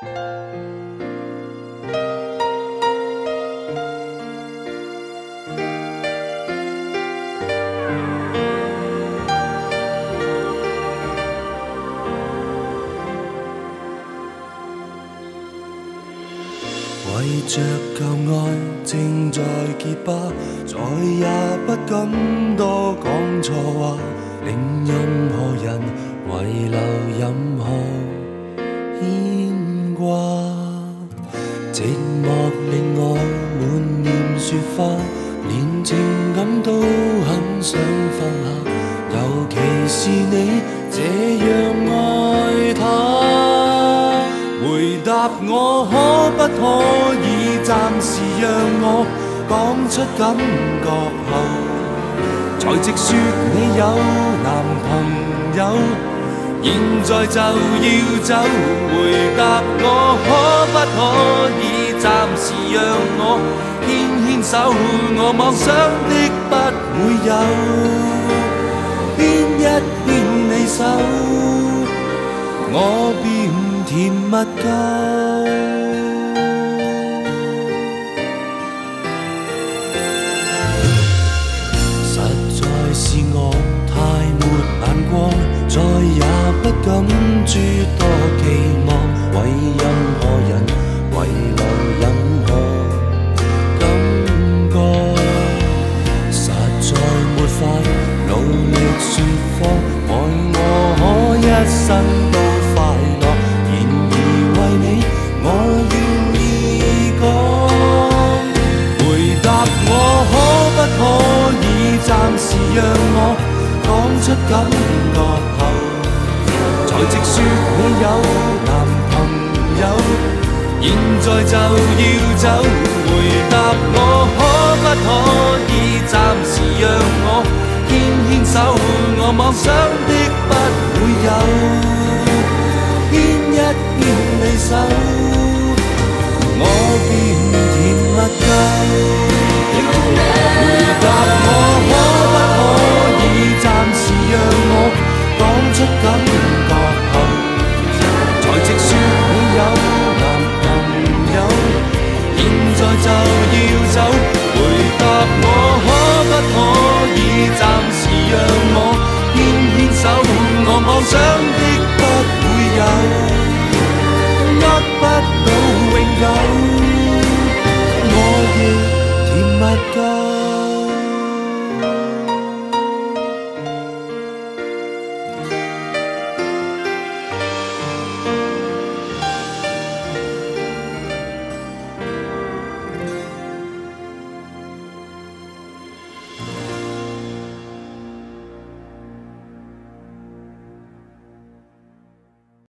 为着旧爱正在结疤，再也不敢多讲错话，令任何人遗留任何说话，连情感都很想放下，尤其是你这样爱他。回答我可不可以暂时让我讲出感觉后，才直说你有男朋友，现在就要走。回答我可不可以暂时让我牵牵手，我妄想的不会有，牵一牵你手，我便。甜蜜够，实在是我太没眼光，再也不敢诸多期望，为任何人遗 我可一生都。让我讲出感觉后，才直说你有男朋友，现在就要走。回答我可不可以暂时让我牵牵手，我妄想的不会有。